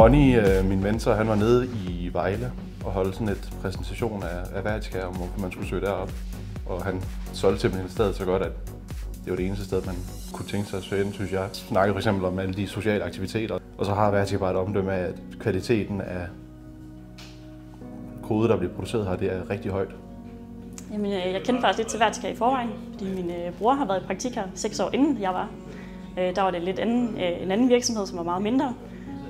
Ronny, øh, min mentor, han var nede i Vejle og holdt sådan et præsentation af, af om hvorfor man skulle søge derop. Og han solgte simpelthen stedet så godt, at det var det eneste sted, man kunne tænke sig at søge ind, synes jeg. Snakkede for eksempel om alle de sociale aktiviteter, og så har Vertica bare et omdømme af, at kvaliteten af kode, der bliver produceret her, det er rigtig højt. Jamen, øh, jeg kendte faktisk lidt til Vertica i forvejen, fordi min øh, bror har været i praktik her seks år inden jeg var. Der var det lidt anden, en anden virksomhed, som var meget mindre.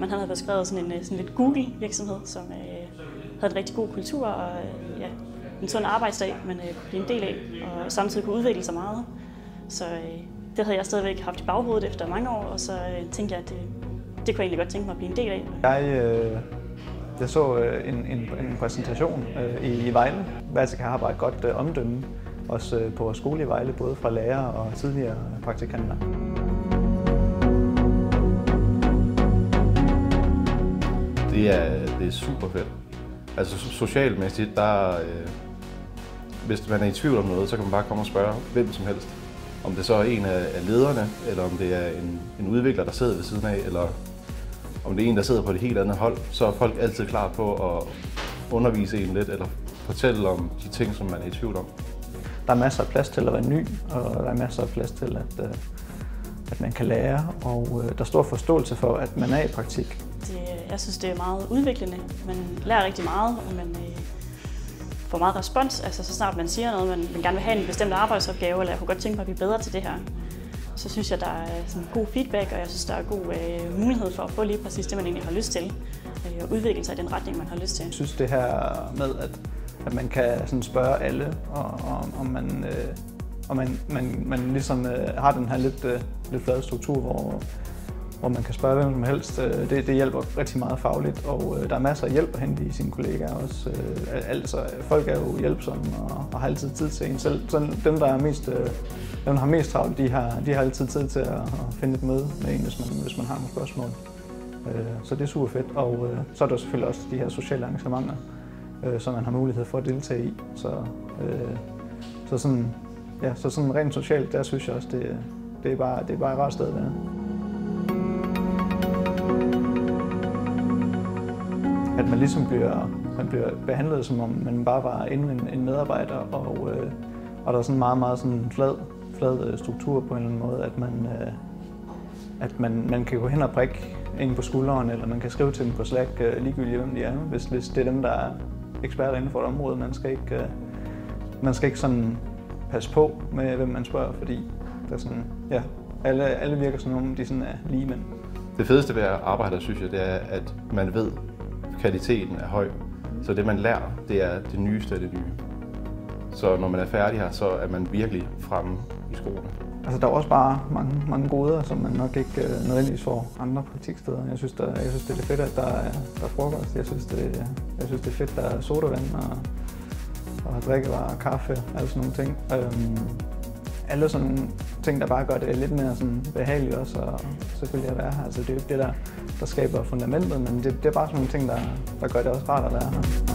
Men han havde beskrevet sådan en øh, sådan lidt Google-virksomhed, som øh, havde en rigtig god kultur og øh, ja, en sund arbejdsdag, man kunne blive en del af, og samtidig kunne udvikle sig meget. Så det havde jeg stadigvæk haft i baghovedet efter mange år, og så tænkte jeg, at det, det kunne jeg egentlig godt tænke mig at blive en del af. Jeg øh jeg så øh, en, en, en præsentation øh, i, i Vejle. Vertica har bare et godt øh, omdømme, også øh, på vores skole i Vejle, både fra lærere og tidligere praktikanter. Det er, det er super fedt. Altså socialmæssigt, der, øh, hvis man er i tvivl om noget, så kan man bare komme og spørge hvem som helst. Om det så er en af lederne, eller om det er en, en udvikler, der sidder ved siden af, eller om det er en, der sidder på et helt andet hold, så er folk altid klar på at undervise en lidt, eller fortælle om de ting, som man er i tvivl om. Der er masser af plads til at være ny, og der er masser af plads til, at, øh, at man kan lære, og øh, der er stor forståelse for, at man er i praktik. Det, jeg synes, det er meget udviklende. Man lærer rigtig meget, og man øh, får meget respons. Altså, så snart man siger noget, man, man gerne vil have en bestemt arbejdsopgave, eller jeg kunne godt tænke mig at blive bedre til det her, så synes jeg, der er sådan god feedback, og jeg synes, der er god øh, mulighed for at få lige præcis det, man egentlig har lyst til, øh, og udvikle sig i den retning, man har lyst til. Jeg synes det her med, at, at man kan sådan spørge alle, og, og, og man, øh, og man, man, man ligesom øh, har den her lidt, øh, lidt flade struktur, hvor, hvor man kan spørge hvem som helst. Øh, det, det hjælper rigtig meget fagligt, og øh, der er masser af hjælp at hente i sine kollegaer også. Øh, altså, folk er jo hjælpsomme og, og har altid tid til en selv. Så dem, der er mest øh, dem, der har mest travlt, de har, de har altid tid til at, at finde et møde med en, hvis man, hvis man har nogle spørgsmål. Øh, så det er super fedt. Og øh, så er der selvfølgelig også de her sociale arrangementer, som man har mulighed for at deltage i. Så, så sådan, ja, så sådan rent socialt, der synes jeg også, det, det, er, bare, det er bare et rart sted at være. at man ligesom bliver, man bliver behandlet, som om man bare var endnu en, en medarbejder, og, øh, og der er sådan meget, meget sådan flad, flad øh, struktur på en eller anden måde, at man, øh, at man, man kan gå hen og prikke en på skulderen, eller man kan skrive til dem på Slack, øh, ligegyldigt hvem de er, hvis, hvis det er dem, der er eksperter inden for et område. Man skal ikke, øh, man skal ikke sådan passe på med, hvem man spørger, fordi der er sådan, ja, alle, alle virker som om, de sådan er lige mænd. Det fedeste ved at arbejde, synes jeg, det er, at man ved, kvaliteten er høj. Så det, man lærer, det er det nyeste af det nye. Så når man er færdig her, så er man virkelig fremme i skoene. Altså, der er også bare mange, mange goder, som man nok ikke uh, nødvendigvis får andre praktiksteder. Jeg synes, der, jeg synes, det er fedt, at der er, der er frokost. Jeg synes, det, jeg synes, det er fedt, at der er sodavand og, og drikkevarer, kaffe, og alle sådan nogle ting. Øhm, alle sådan nogle ting, der bare gør det lidt mere sådan behageligt også, og selvfølgelig at være her. Altså, det er jo ikke det, der, der skaber fundamentet, men det, det er bare sådan nogle ting, der, der gør det også rart at være her.